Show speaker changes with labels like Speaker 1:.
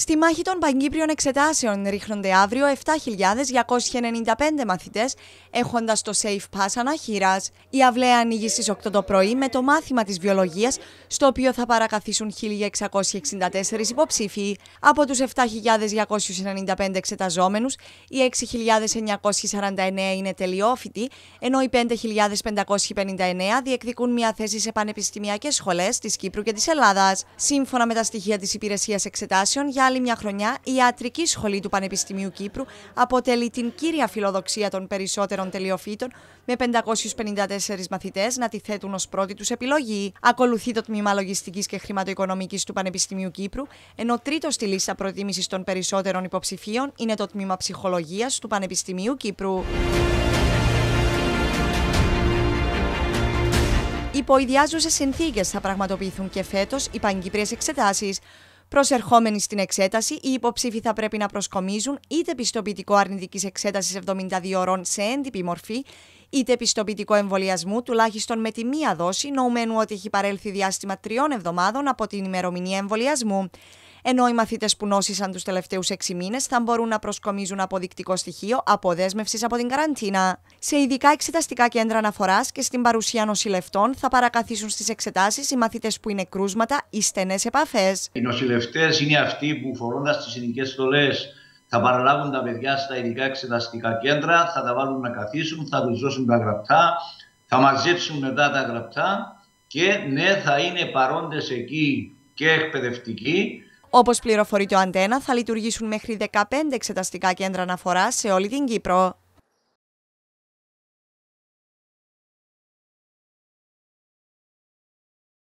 Speaker 1: Στη μάχη των Παγκύπριων Εξετάσεων ρίχνονται αύριο 7.295 μαθητές, έχοντας το Safe Pass αναχείρας. Η αυλαία ανοίγει στις 8 το πρωί με το μάθημα της βιολογίας, στο οποίο θα παρακαθίσουν 1.664 υποψήφοι. Από τους 7.295 εξεταζόμενους, οι 6.949 είναι τελειόφοιτοι, ενώ οι 5.559 διεκδικούν μια θέση σε πανεπιστημιακές σχολές της Κύπρου και της Ελλάδας. Σύμφωνα με τα στοιχεία της Υπηρεσίας Εξετάσεων, για άλλη μια χρονιά, η Ιατρική Σχολή του Πανεπιστημίου Κύπρου αποτελεί την κύρια φιλοδοξία των περισσότερων τελειοφύτων, με 554 μαθητές να τη θέτουν ως πρώτη τους επιλογή. Ακολουθεί το τμήμα Λογιστικής και Χρηματοοικονομικής του Πανεπιστημίου Κύπρου, ενώ τρίτος στη λίστα προτίμησης των περισσότερων υποψηφίων είναι το τμήμα Ψυχολογίας του Πανεπιστημίου Κύπρου. Υπό ιδιάζουσες συνθήκες θα πραγματοποιηθούν και φέτος οι παγκύπριες εξετάσεις. Προσερχόμενοι στην εξέταση, οι υποψήφοι θα πρέπει να προσκομίζουν είτε πιστοποιητικό αρνητικής εξέτασης 72 ώρων σε έντυπη μορφή, είτε πιστοποιητικό εμβολιασμού τουλάχιστον με τη μία δόση, νοουμένου ότι έχει παρέλθει διάστημα τριών εβδομάδων από την ημερομηνία εμβολιασμού ενώ οι μαθήτε που νόσησαν τους τελευταίους 6 μήνες θα μπορούν να προσκομίζουν αποδεικτικό στοιχείο αποδέσμευσης από την καραντίνα. Σε ειδικά εξεταστικά κέντρα αναφοράς και στην παρουσία νοσηλευτών θα παρακαθίσουν στις εξετάσεις οι μαθητές που είναι κρούσματα ή στενές επαφές.
Speaker 2: Οι νοσηλευτές είναι αυτοί που φορώντα τις ειδικέ στολές θα παραλάβουν τα παιδιά στα ειδικά εξεταστικά κέντρα, θα τα βάλουν να καθίσουν, θα τους δώσουν τα γραπτά, θα μαζέψουν μετά τα γραπτά και ναι θα είναι παρόντες εκεί και εκπαιδευτικοί
Speaker 1: Όπως πληροφορεί το Αντένα, θα λειτουργήσουν μέχρι 15 εξεταστικά κέντρα αναφορά σε όλη την Κύπρο.